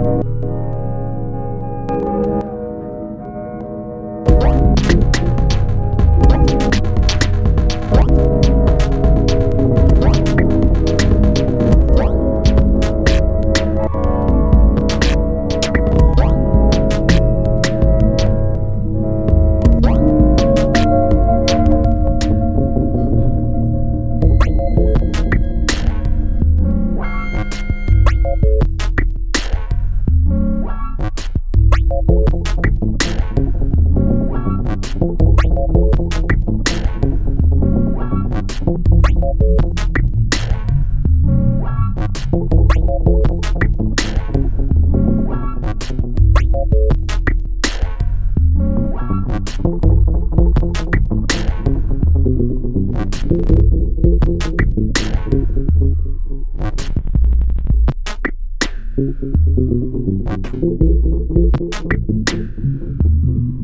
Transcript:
you Thank you.